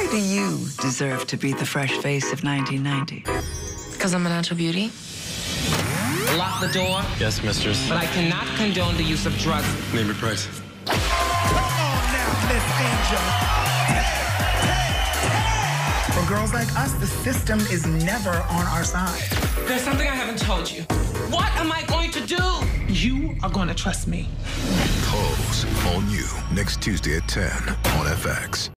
Why do you deserve to be the fresh face of 1990? Because I'm a natural beauty. Lock the door. Yes, mistress. But I cannot condone the use of drugs. Name your price. Come on now, Miss Angel. For girls like us, the system is never on our side. There's something I haven't told you. What am I going to do? You are going to trust me. Pose on you next Tuesday at 10 on FX.